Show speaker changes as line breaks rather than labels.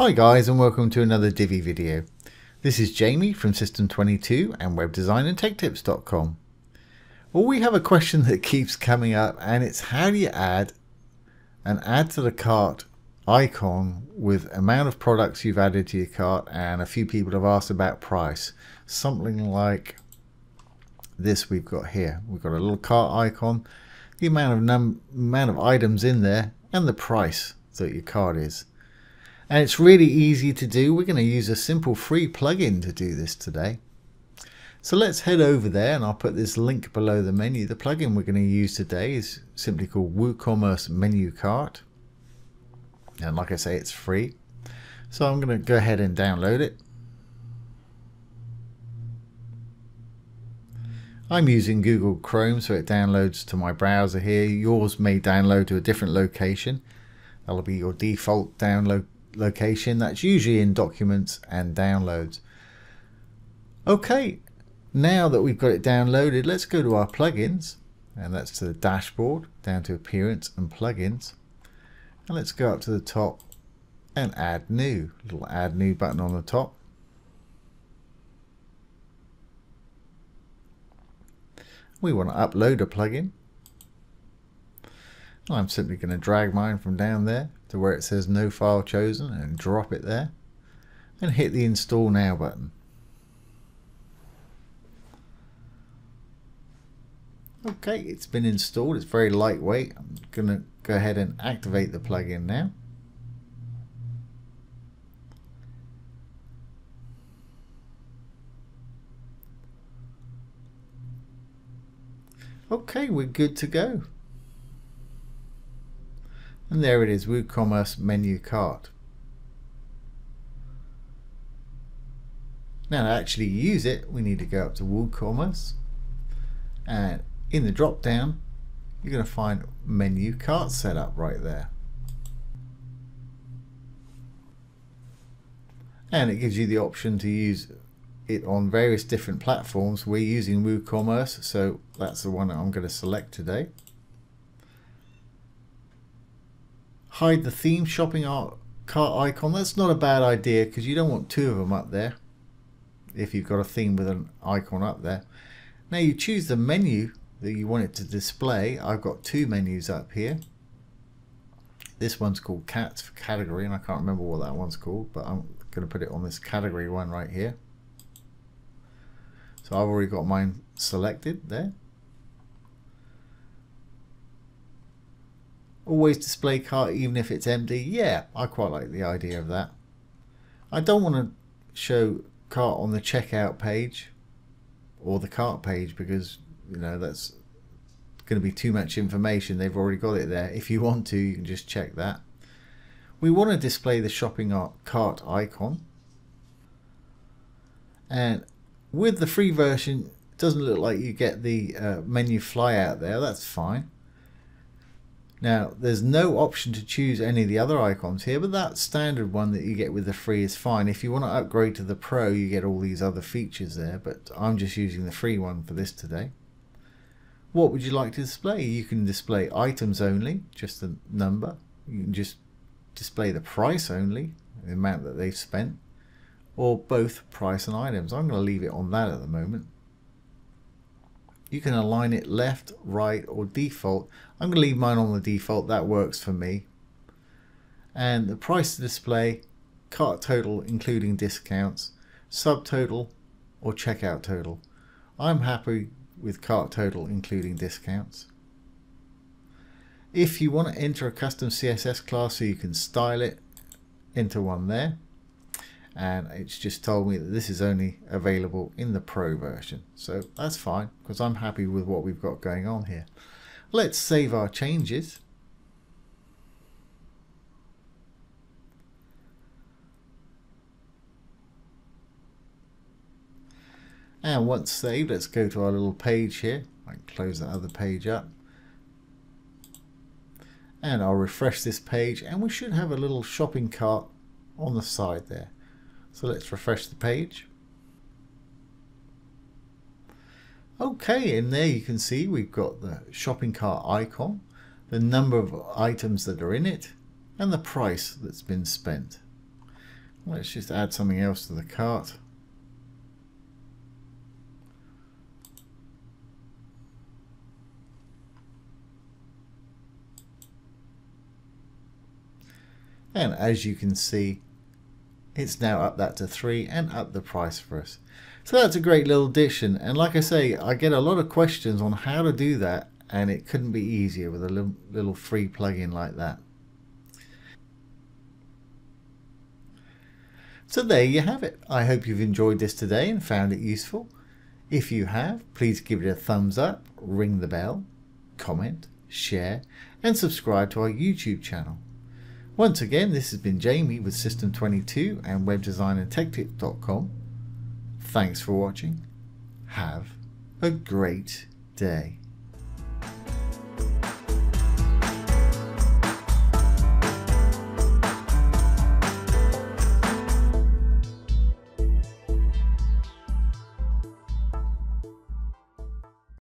Hi guys and welcome to another Divi video. This is Jamie from System22 and webdesignandtechtips.com. Well we have a question that keeps coming up and it's how do you add an add to the cart icon with amount of products you've added to your cart and a few people have asked about price. Something like this we've got here. We've got a little cart icon, the amount of amount of items in there and the price that your cart is. And it's really easy to do. We're going to use a simple free plugin to do this today. So let's head over there and I'll put this link below the menu. The plugin we're going to use today is simply called WooCommerce Menu Cart. And like I say, it's free. So I'm going to go ahead and download it. I'm using Google Chrome so it downloads to my browser here. Yours may download to a different location. That'll be your default download location. That's usually in documents and downloads. Okay, now that we've got it downloaded, let's go to our plugins. And that's to the dashboard, down to appearance and plugins. And let's go up to the top and add new. Little add new button on the top. We want to upload a plugin. I'm simply going to drag mine from down there to where it says no file chosen and drop it there and hit the install now button. Okay, it's been installed. It's very lightweight. I'm going to go ahead and activate the plugin now. Okay, we're good to go. And there it is, WooCommerce menu cart. Now to actually use it, we need to go up to WooCommerce and in the drop down, you're going to find menu cart setup right there. And it gives you the option to use it on various different platforms. We're using WooCommerce, so that's the one I'm going to select today. Hide the theme shopping cart icon. That's not a bad idea because you don't want two of them up there if you've got a theme with an icon up there. Now you choose the menu that you want it to display. I've got two menus up here. This one's called cats for category and I can't remember what that one's called but I'm going to put it on this category one right here. So I've already got mine selected there. Always display cart even if it's empty. Yeah, I quite like the idea of that. I don't want to show cart on the checkout page or the cart page because you know that's going to be too much information. They've already got it there. If you want to, you can just check that. We want to display the shopping cart icon. And with the free version, it doesn't look like you get the uh, menu fly out there. That's fine. Now, there's no option to choose any of the other icons here, but that standard one that you get with the free is fine. If you want to upgrade to the Pro, you get all these other features there, but I'm just using the free one for this today. What would you like to display? You can display items only, just the number. You can just display the price only, the amount that they've spent, or both price and items. I'm going to leave it on that at the moment. You can align it left, right, or default. I'm going to leave mine on the default. That works for me. And the price to display, cart total including discounts, subtotal, or checkout total. I'm happy with cart total including discounts. If you want to enter a custom CSS class so you can style it, enter one there and it's just told me that this is only available in the pro version. So that's fine because I'm happy with what we've got going on here. Let's save our changes. And once saved let's go to our little page here. I can close that other page up. And I'll refresh this page and we should have a little shopping cart on the side there so let's refresh the page. Okay, in there you can see we've got the shopping cart icon, the number of items that are in it, and the price that's been spent. Let's just add something else to the cart. And as you can see, it's now up that to 3 and up the price for us. So that's a great little addition. And like I say, I get a lot of questions on how to do that. And it couldn't be easier with a little free plugin like that. So there you have it. I hope you've enjoyed this today and found it useful. If you have, please give it a thumbs up, ring the bell, comment, share, and subscribe to our YouTube channel. Once again, this has been Jamie with System22 and WebDesignAndTechTip.com. Thanks for watching. Have a great day.